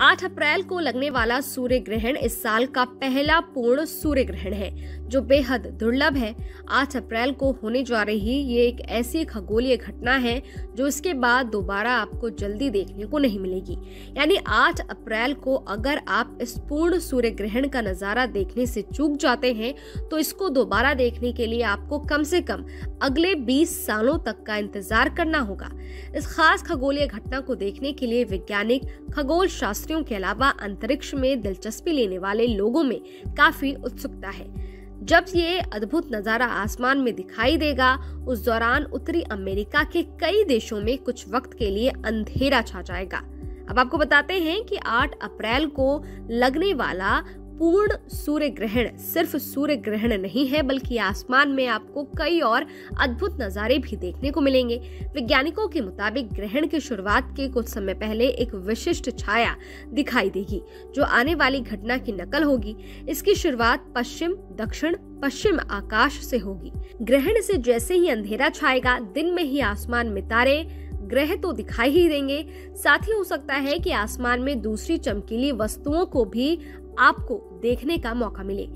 8 अप्रैल को लगने वाला सूर्य ग्रहण इस साल का पहला पूर्ण सूर्य ग्रहण है, जो बेहद दुर्लभ है। 8 अप्रैल को होने जा रही ये एक ऐसी खगोलीय घटना है, जो इसके बाद दोबारा आपको जल्दी देखने को नहीं मिलेगी। यानी 8 अप्रैल को अगर आप इस पूर्ण सूर्य ग्रहण का नज़ारा देखने से चूक जाते हैं तो इसको दोबारा देखने के लिए आपको कम से कम अगले 20 सालों तक का इंतज़ार करना होगा। इस खास खगोलीय घटना को देखने के लिए वैज्ञानिक खगोल शास्त्रियों के अलावा अंतरिक्ष में दिलचस्पी लेने वाले लोगों में काफ़ी उत्सुकता है। जब ये अद्भुत नज़ारा आसमान में दिखाई देगा, उस दौरान उत्तरी अमेरिका के कई देशों में कुछ वक्त के लिए अंधेरा छा जाएगा। अब आपको बताते हैं कि 8 अप्रैल को लगने वाला पूर्ण सूर्य ग्रहण सिर्फ़ सूर्य ग्रहण नहीं है, बल्कि आसमान में आपको कई और अद्भुत नज़ारे भी देखने को मिलेंगे। वैज्ञानिकों के मुताबिक ग्रहण की शुरुआत के कुछ समय पहले एक विशिष्ट छाया दिखाई देगी, जो आने वाली घटना की नकल होगी। इसकी शुरुआत पश्चिम, दक्षिण, पश्चिम आकाश से होगी। ग्रहण से जैसे ही अंधेरा छाएगा, दिन में ही आसमान में तारे ग्रह तो दिखाई ही देंगे। साथ ही हो सकता है कि आसमान में दूसरी चमकीली वस्तुओं को भी आपको देखने का मौका मिले।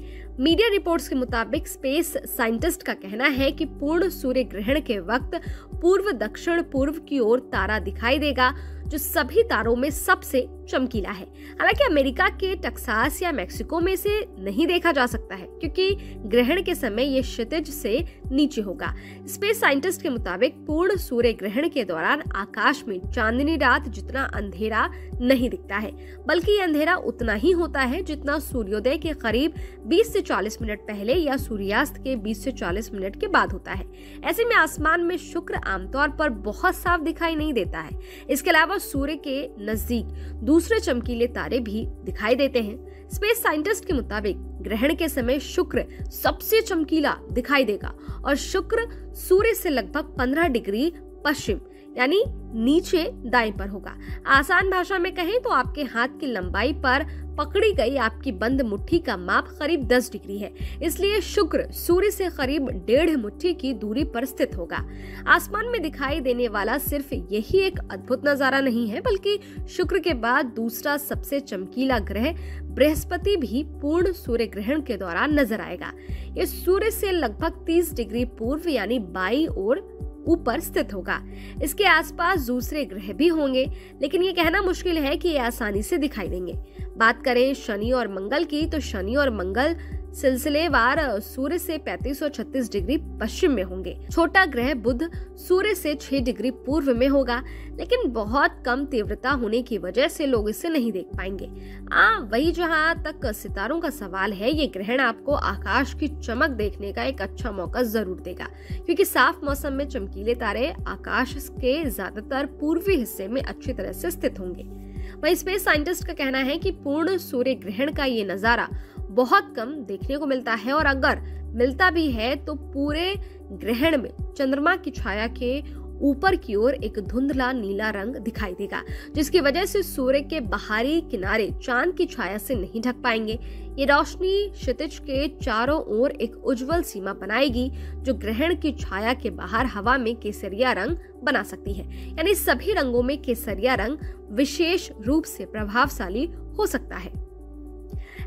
मीडिया रिपोर्ट्स के मुताबिक स्पेस साइंटिस्ट का कहना है कि पूर्ण सूर्य ग्रहण के वक्त पूर्व, दक्षिण, पूर्व की ओर तारा दिखाई देगा, जो सभी तारों में सबसे चमकीला है। हालाँकि अमेरिका के टक्सास या मेक्सिको में से नहीं देखा जा सकता है, क्योंकि ग्रहण के समय ये क्षितिज से नीचे होगा। स्पेस साइंटिस्ट के मुताबिक पूर्ण सूर्य ग्रहण के दौरान आकाश में चांदनी रात जितना अंधेरा नहीं दिखता है, बल्कि अंधेरा उतना ही होता है जितना सूर्योदय के करीब 20 से 40 मिनट पहले या सूर्यास्त के 20 से 40 मिनट के बाद होता है। ऐसे में आसमान में शुक्र आमतौर पर बहुत साफ़ दिखाई नहीं देता है। इसके अलावा सूर्य के नज़दीक दूसरे चमकीले तारे भी दिखाई देते हैं। स्पेस साइंटिस्ट के मुताबिक ग्रहण के समय शुक्र सबसे चमकीला दिखाई देगा और शुक्र सूर्य से लगभग 15 डिग्री पश्चिम, यानी नीचे दाएँ पर होगा। आसान भाषा में कहें तो आपके हाथ की लंबाई पर पकड़ी गई आपकी बंद मुट्ठी का माप करीब 10 डिग्री है। इसलिए शुक्र, सूर्य से करीब डेढ़ मुट्ठी की दूरी पर स्थित होगा। आसमान में दिखाई देने वाला सिर्फ़ यही एक अद्भुत नज़ारा नहीं है, बल्कि शुक्र के बाद दूसरा सबसे चमकीला ग्रह बृहस्पति भी पूर्ण सूर्य ग्रहण के दौरान नज़र आएगा। ये सूर्य से लगभग 30 डिग्री पूर्व, यानी बाई और ऊपर स्थित होगा। इसके आसपास दूसरे ग्रह भी होंगे, लेकिन ये कहना मुश्किल है कि ये आसानी से दिखाई देंगे। बात करें शनि और मंगल की तो शनि और मंगल सिलसिलेवार सूर्य से 3536 डिग्री पश्चिम में होंगे। छोटा ग्रह बुध सूर्य से 6 डिग्री पूर्व में होगा, लेकिन बहुत कम तीव्रता होने की वजह से लोग इसे नहीं देख पाएँगे। आ वही जहाँ तक सितारों का सवाल है, ये ग्रहण आपको आकाश की चमक देखने का एक अच्छा मौका ज़रूर देगा, क्योंकि साफ़ मौसम में चमकीले तारे आकाश के ज़्यादातर पूर्वी हिस्से में अच्छी तरह से स्थित होंगे। वही स्पेस साइंटिस्ट का कहना है कि पूर्ण सूर्य ग्रहण का ये नज़ारा बहुत कम देखने को मिलता है और अगर मिलता भी है तो पूरे ग्रहण में चंद्रमा की छाया के ऊपर की ओर एक धुंधला नीला रंग दिखाई देगा, जिसकी वजह से सूर्य के बाहरी किनारे चाँद की छाया से नहीं ढक पाएँगे। ये रोशनी क्षितिज के चारों ओर एक उज्जवल सीमा बनाएगी, जो ग्रहण की छाया के बाहर हवा में केसरिया रंग बना सकती है। यानी सभी रंगों में केसरिया रंग विशेष रूप से प्रभावशाली हो सकता है।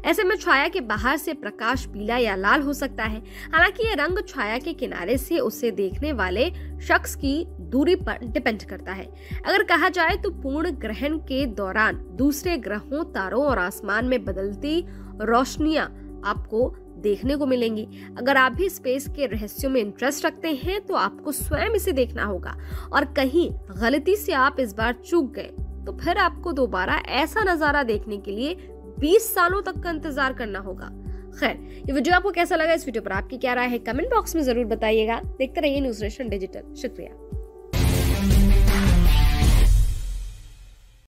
ऐसे में छाया के बाहर से प्रकाश पीला या लाल हो सकता है। हालाँकि ये रंग छाया के किनारे से उसे देखने वाले शख्स की दूरी पर डिपेंड करता है। अगर कहा जाए तो पूर्ण ग्रहण के दौरान दूसरे ग्रहों, तारों और आसमान में बदलती रोशनियाँ आपको देखने को मिलेंगी। अगर आप भी स्पेस के रहस्यों में इंटरेस्ट रखते हैं तो आपको स्वयं इसे देखना होगा। और कहीं गलती से आप इस बार चूक गए तो फिर आपको दोबारा ऐसा नज़ारा देखने के लिए 20 सालों तक का इंतज़ार करना होगा। खैर, ये वीडियो आपको कैसा लगा इस वीडियो पर आपकी क्या राय है? कमेंट बॉक्स में ज़रूर बताइएगा। देखते रहिए न्यूज़ रेशन डिजिटल। शुक्रिया।